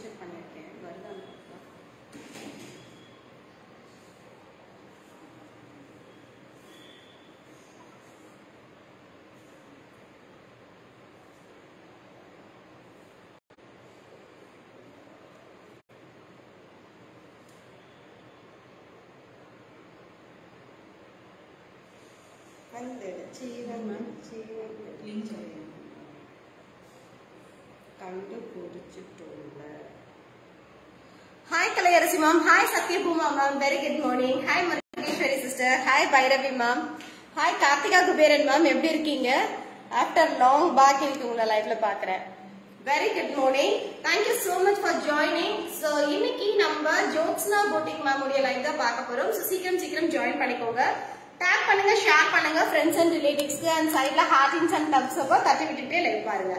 Feature பண்ணியிருக்கேன். வருதான்னு பார்க்கலாம். வந்துடுச்சு ma'am hi Sathyabama ma'am very good morning hi Murugeshwari sister hi Bhairavi ma'am hi Karthika Kuberan ma'am எப்படி இருக்கீங்க? ஆஃப்டர் லாங் பேக் இன்னைக்கு உங்களை லைவ்ல பாக்குறேன். Very good morning thank you so much for joining so இன்னைக்கு நம்ம ஜோக்ஸ்னா போட்டிங் மேம் உடைய லைவ் தான் பார்க்க போறோம். ஸோ சீக்கிரம் சீக்கிரம் ஜாயின் பண்ணிக்கோங்க. டேக் பண்ணுங்க ஷேர் பண்ணுங்க ஃப்ரெண்ட்ஸ் அண்ட் ரிலேட்டிவ்ஸ்க்கு அண்ட் சைட்ல ஹார்டின்ஸ் அண்ட் டப்ஸ் அப்போ தட்டி விட்டுட்டே லைவ் பாருங்க.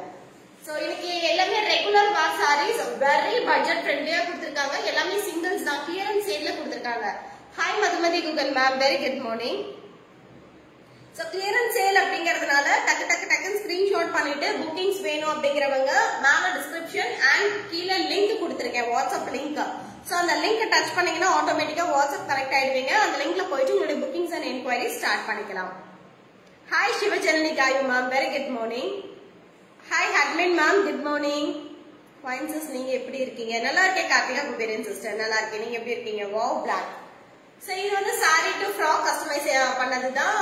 சோ இன்னைக்கு எல்லாமே ரெகுலர் வா சாரீஸ் வெரி பட்ஜெட் ஃப்ரெண்ட்லியா கொடுத்திருக்காங்க. எல்லாமே சிங்கிள்ஸ் தான் கிளியரன்ஸ் சேல்ல கொடுத்திருக்காங்க. Hi Madhumathi Google ma'am very good morning so clearance sale அப்படிங்கறதுனால டக்கு டக்கு டக்குன்னு ஸ்கிரீன்ஷாட் பண்ணிட்டு புக்கிங்ஸ் வேணும் அப்படிங்கிறவங்க மேல டிஸ்கிரிப்ஷன் அண்ட் கீழே லிங்க் கொடுத்திருக்கேன் வாட்ஸ்அப் லிங்க் சோ அந்த லிங்க் டச் பண்ணீங்கன்னா ஆட்டோமேட்டிக்கா வாட்ஸ்அப் கனெக்ட் ஆயிடுவீங்க. அந்த லிங்க்ல போயிட்டு உங்களுடைய புக்கிங்ஸ் அண்ட் என்கொயரி ஸ்டார்ட் பண்ணிக்கலாம். Hi Sivajanani Gayu ma'am very good morning hi ஹட்மின் ma'am good morning fine sis நீங்கள் எப்படி இருக்கீங்க? நல்லா இருக்கேன் கார்த்திகா குபேரன் சிஸ்டர் நல்லா இருக்கேன். நீங்கள் எப்படி இருக்கீங்க? வாவ் பிளாக் ஸோ இது வந்து சாரி டு ஃப்ராக் கஸ்டமைஸ் பண்ணது தான்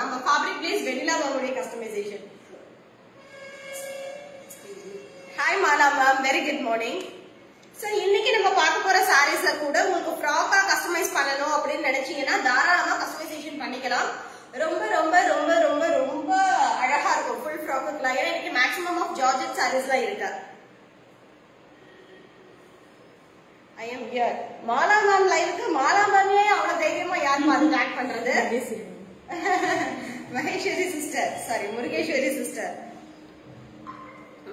நம்ம fabric place vanilla மேமுடைய customisation hi Mala ma'am very good morning so இன்னைக்கு நம்ம பார்க்க போற சாரீஸ்ல கூட உங்களுக்கு ஃப்ராக்கா கஸ்டமைஸ் பண்ணணும் அப்படின்னு நினைச்சீங்கன்னா தாராளமா கஸ்டமைசேஷன் பண்ணிக்கலாம். ரொம்ப ரொம்ப ரொம்ப ரொம்ப ரொம்ப அழகா இருக்கும். ஃபுல் ஃப்ராக்குலாம் ஏன்னா இன்னைக்கு மேக்ஸிமம் ஆஃப் ஜார்ஜெட் சாரீஸ் தான் இருக்கு? I am here Mala ma'am லைவுக்கு மாலா மேம்லயே அவ்வளவு தைரியமா யார் மாதிரி ஆக்ட் பண்றது? Maheshwari sister sorry Murugeshwari sister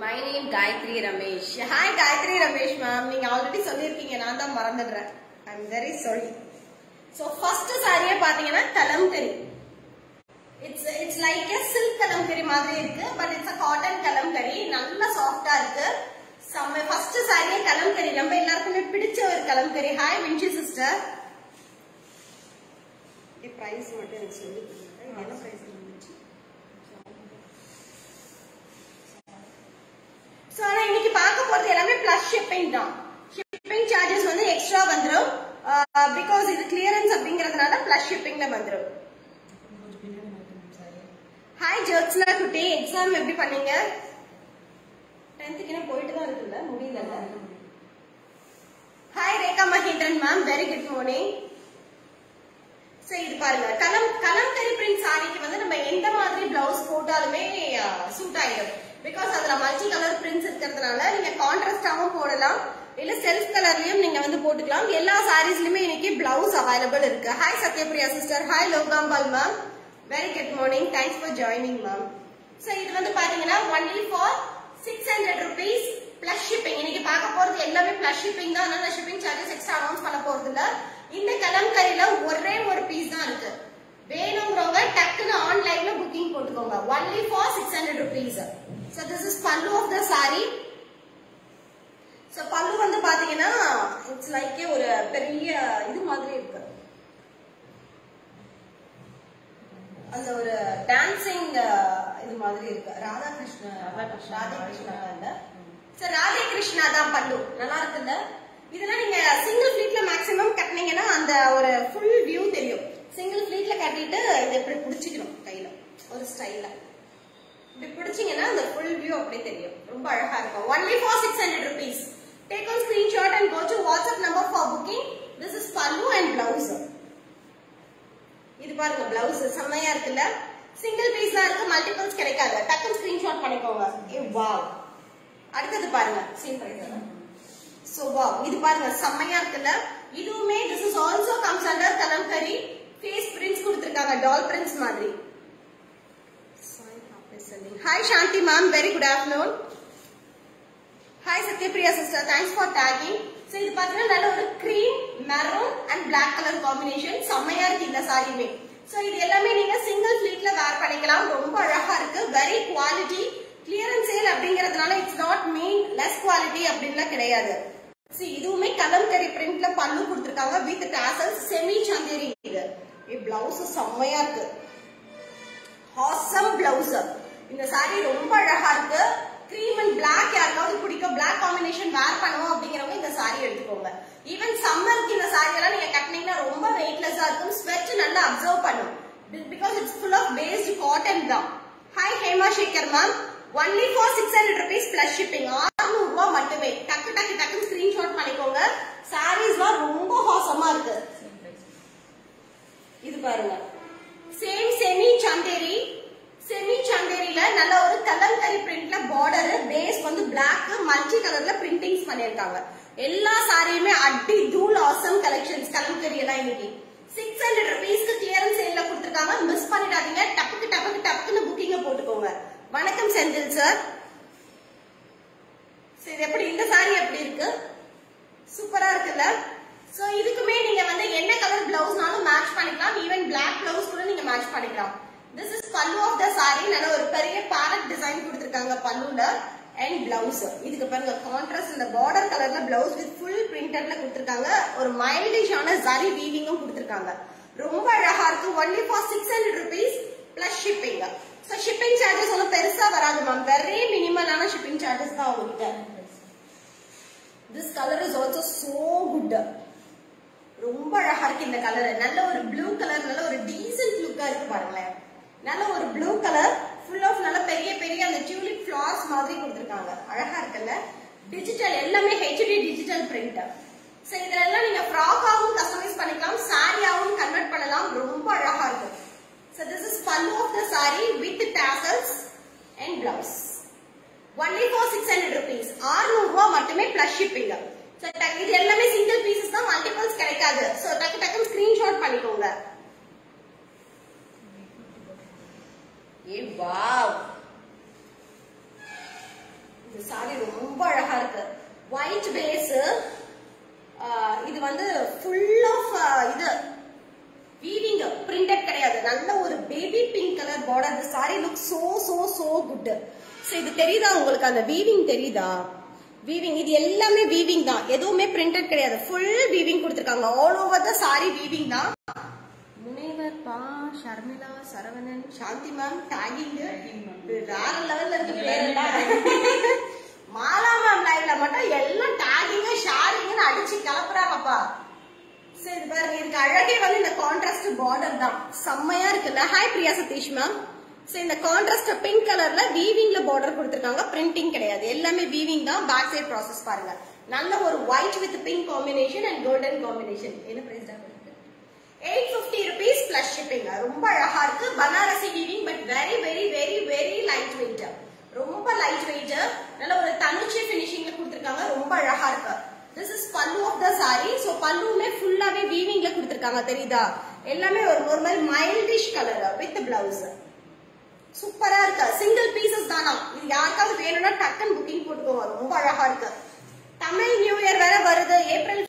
my name Gayathri Ramesh hi Gayathri Ramesh ma'am நீங்க ஆல்ரெடி சொல்லியிருக்கீங்க. நான் தான் மறந்துடுறேன். I am very sorry so first சாரியே பாத்தீங்கன்னா Kalamkari it's it's like a silk Kalamkari மாதிரி இருக்கு but it's a cotton Kalamkari நல்ல சாஃப்டா இருக்கு. செம்ம ஃபர்ஸ்ட் சாரியே கலம்கரி நம்ம எல்லாருக்குமே பிடிச்ச ஒரு Kalamkari hi Vinci sister price மட்டும் எனக்கு சொல்லி கொடுங்க. என்ன பிரைஸ் இருந்துச்சு சோ ஆனா இன்னைக்கு பார்க்க எல்லாமே பிளஸ் ஷிப்பிங் தான். ஷிப்பிங் சார்ஜஸ் வந்து எக்ஸ்ட்ரா வந்துடும் பிகாஸ் இது கிளியரன்ஸ் அப்படிங்கறதுனால பிளஸ் ஷிப்பிங்ல வந்துடும் ஹாய் ஜோத்ஸ்னா குட்டி எக்ஸாம் எப்படி பண்ணீங்க? டென்த்துக்கு போயிட்டு தான் இருக்குல்ல. முடியல hi Rekha Mahendran ma'am very good morning சரி இது பாருங்க. கலம் கலம்கரி பிரிண்ட் சாரிக்கு வந்து நம்ம எந்த மாதிரி பிளவுஸ் போட்டாலுமே சூட் ஆயிடும். பிகாஸ் அதுல மல்டி கலர் பிரிண்ட்ஸ் இருக்கிறதுனால நீங்க கான்ட்ராஸ்டாவும் போடலாம். இல்ல செல்ஃப் கலர்லயும் நீங்க வந்து போட்டுக்கலாம். எல்லா சாரீஸ்லயுமே இன்னைக்கு பிளவுஸ் அவைலபிள் இருக்கு. Hi Sathyapriya sister hi Logambal ma'am very good morning thanks for joining ma'am so இது வந்து பாத்தீங்கன்னா only for six hundred rupees plus shipping இன்னைக்கு பார்க்க போறது எல்லாமே பிளஸ் ஷிப்பிங் தான். அதனால ஷிப்பிங் சார்ஜஸ் எக்ஸ்ட்ரா அனௌன்ஸ் பண்ண போறது இல்ல. இந்த கலம்கரியில ஒரே ஒரு பீஸ் தான் இருக்கு. வேணுங்கிறவங்க டக்குன்னு ஆன்லைன்ல புக்கிங் போட்டுக்கோங்க. Only for six hundred rupees so this is pallu of the sari so pallu வந்து பாத்தீங்கன்னா இட்ஸ் லைக் ஒரு பெரிய இது மாதிரி இருக்கு. அந்த ஒரு டான்சிங் இது மாதிரி இருக்கு. ராதா கிருஷ்ணா. ராதே கிருஷ்ணா இல்ல சார் ராதே கிருஷ்ணா தான் பல்லு நல்லா இருக்குல்ல? இதெல்லாம் நீங்க சிங்கிள் ஃபிளீட்ல மேக்ஸிமம் கட்டினீங்கன்னா அந்த ஒரு ஃபுல் வியூ தெரியும். சிங்கிள் ஃபிளீட்ல கட்டிட்டு இதை இப்படி பிடிச்சிக்கணும் கையில. ஒரு ஸ்டைல்ல இப்படி பிடிச்சீங்கன்னா அந்த ஃபுல் வியூ அப்படியே தெரியும். ரொம்ப அழகா இருக்கும். Only for six hundred rupees take on screenshot and go to WhatsApp number for booking this is pallu and blouse இது பாருங்க பிளவுஸ் செம்மையா இருக்குல்ல? சிங்கிள் பீஸா தான் இருக்கு மல்டிபிள்ஸ் கிடைக்காது. டக்குன்னு ஸ்கிரீன்ஷாட் பண்ணிக்கோங்க. ஏ வாவ் அடுத்தது பாருங்க. சேம் சோ வாவ் இது பாருங்க செம்மையா இருக்குல்ல? இதுவுமே this is also comes under Kalamkari face prints கொடுத்துருக்காங்க டால் பிரிண்ட்ஸ் மாதிரி. Hi Shanthi ma'am very good afternoon hi Sathyapriya sister thanks for tagging so இது பார்த்தீங்கன்னா நல்ல ஒரு cream maroon and black colour combination செம்மையா இருக்கு இந்த சாரியுமே ஸோ இது எல்லாமே நீங்க சிங்கிள் ஃபிளீட்ல வேர் பண்ணிக்கலாம். ரொம்ப அழகா இருக்கு. வெரி குவாலிட்டி கிளியரன்ஸ் சேல் அப்படிங்கறதுனால it's not mean less quality அப்படின்லாம் கிடையாது. இதுவுமே கலம்கரி பிரிண்ட்ல பல்லு கொடுத்துருக்காங்க. வித் டாசல் செமி சந்தேரி இது. பிளவுஸ் செம்மையா இருக்கு. ஹாசம் பிளவுஸ் இந்த சாரி ரொம்ப அழகா இருக்கு. கிரீம் அண்ட் பிளாக் யாருக்காவது பிடிக்கும். பிளாக் காம்பினேஷன் வேர் பண்ணுவோம் அப்படிங்கிறவங்க இந்த சாரி எடுத்துக்கோங்க. ஈவன் சம்மருக்கு இந்த சாரி எல்லாம் நீங்க கட்டினீங்கன்னா ரொம்ப வெயிட்லெஸ்ஸா இருக்கும். ஸ்வெட் நல்லா அப்சர்வ் பண்ணும். Because it's full of paste cotton தான். Hi Hema Sekar ma'am only for six hundred rupees plus shipping ஆறுநூறு ரூபாய் மட்டுமே. டக்கு டக்கு டக்குன்னு ஸ்கிரீன்ஷாட் பண்ணிக்கோங்க. சாரீஸ்லாம் ரொம்ப ஹாசமா இருக்கு. இது பாருங்க. சேம் செமி சந்தேரி செமி சந்தேரியில நல்ல ஒரு கலங்கரி பிரிண்ட்ல பார்டர் பேஸ் வந்து பிளாக் மல்டி கலர்ல பிரிண்டிங்ஸ் பண்ணிருக்காங்க எல்லா சாரியுமே அடி தூள் ஆசம் கலெக்ஷன்ஸ் கலம்கரி தான் இன்னைக்கு. சிக்ஸ் ஹண்ட்ரட் ருபீஸ்க்கு கிளியரன்ஸ் சேல்ல கொடுத்துருக்காங்க. மிஸ் பண்ணிடாதீங்க. டப்புக்கு டப்புக்கு டப்புக்குன்னு புக்கிங்க போட்டுக்கோங்க. வணக்கம் செந்தில் சார் சரி எப்படி இந்த சாரி எப்படி இருக்கு? சூப்பரா இருக்குல்ல? சோ இதுக்குமே நீங்க வந்து என்ன கலர் பிளவுஸ்னாலும் மேட்ச் பண்ணிக்கலாம். ஈவன் பிளாக் பிளவுஸ் கூட நீங்க மேட்ச் பண்ணிக்கலாம். This is pallu of the sari நல்ல ஒரு பெரிய பேரட் டிசைன் கொடுத்துருக்காங்க பல்லுல. அண்ட் பிளவுஸ் இதுக்கு பாருங்க கான்ட்ராஸ்ட் இந்த பார்டர் கலர்ல பிளவுஸ் வித் ஃபுல் பிரிண்டட்ல கொடுத்துருக்காங்க. ஒரு மைல்டிஷான ஜரி வீவிங்கும் கொடுத்துருக்காங்க. ரொம்ப அழகா இருக்கு. Only for six hundred rupees plus shipping so shipping charges ஒன்றும் பெருசா வராது மேம் வெரி மினிமலான ஷிப்பிங் சார்ஜஸ் தான் உங்ககிட்ட. This colour is also so good ரொம்ப அழகா இருக்கு இந்த கலர் நல்ல ஒரு ப்ளூ கலர் நல்ல ஒரு டீசல் லுக்கா இருக்கு பாருங்களேன். நல்ல ஒரு ப்ளூ கலர் ஃபுல் ஆஃப் நல்ல பெரிய பெரிய அந்த டியூலிப் ஃபிளார்ஸ் மாதிரி கொடுத்துருக்காங்க. அழகா இருக்குல்ல? டிஜிட்டல் எல்லாமே ஹெச்டி டிஜிட்டல் பிரிண்ட் சோ இதெல்லாம் நீங்க ஃப்ராக்காவும் கஸ்டமைஸ் பண்ணிக்கலாம் சாரியாகவும் கன்வெர்ட் பண்ணலாம். ரொம்ப அழகா இருக்கும். So this is pallu of the sari with tassels and blouse only for six hundred rupees ஆறுநூறு ரூபாய் மட்டுமே பிளஸ் ஷிப்பிங் இது எல்லாமே சிங்கிள் பீசஸ் தான் மல்டிபிள்ஸ் கிடைக்காது. ஸோ டக்கு டக்குன்னு ஸ்கிரீன்ஷாட் பண்ணிக்கோங்க. ஏ வாவ். இந்த சாரி ரொம்ப அழகா இருக்கு. ஒயிட் பேஸ் இது வந்து ஃபுல் ஆஃப் இது வீவிங் பிரிண்டட் கிடையாது. நல்ல ஒரு பேபி பிங்க் கலர் பார்டர் இந்த sari look so so so good so இது தெரியுதா உங்களுக்கு? அந்த வீவிங் தெரியுதா? வீவிங் இது எல்லாமே வீவிங் தான். எதுவுமே பிரிண்டட் கிடையாது. ஃபுல் வீவிங் கொடுத்துருக்காங்க. All over the sari weaving தான். ஷர்மிளா சரவணன் சாந்தி மேம் டேகிங் வேற லெவல்ல இருக்கு மாலா மேம் லைவ்ல மட்டும் எல்லாம் டேகிங் ஷேரிங்னு அடிச்சு கிளப்புறாங்கப்பா சரி பாருங்க இதுக்கு அழகே வந்து இந்த கான்ட்ராஸ்ட் பார்டர் தான். செம்மையா இருக்குல்ல? Hi Priya Sathish ma'am so இந்த கான்ட்ராஸ்ட் பிங்க் கலர்ல வீவிங்ல பார்டர் கொடுத்திருக்காங்க. பிரிண்டிங் கிடையாது. எல்லாமே வீவிங் தான். பேக் சைடு ப்ராசஸ் பாருங்க. நல்ல ஒரு white with pink combination and golden combination என்ன பிரைஸ் தான் eight fifty rupees plus shipping ரொம்ப அழகா இருக்கு. Banarasi weaving but very very very very light weight ரொம்ப லைட் வெயிட் நல்ல ஒரு தனுச்சி பினிஷிங்ல கொடுத்துருக்காங்க. ரொம்ப அழகா இருக்கு. This is pallu of the sari so பல்லுமே ஃபுல்லாவே வீவிங்ல கொடுத்துருக்காங்க. தெரியுதா? எல்லாமே ஒரு ஒரு மாதிரி மைல்டிஷ் கலர் வித் பிளவுஸ் சூப்பரா இருக்கு. சிங்கிள் பீசஸ் தானா? இது யாருக்காவது வேணும்னா டக்குன்னு புக்கிங் போட்டுக்கோங்க. ரொம்ப அழகா இருக்கு. தமிழ் நியூ இயர் வேற வருது. ஏப்ரல்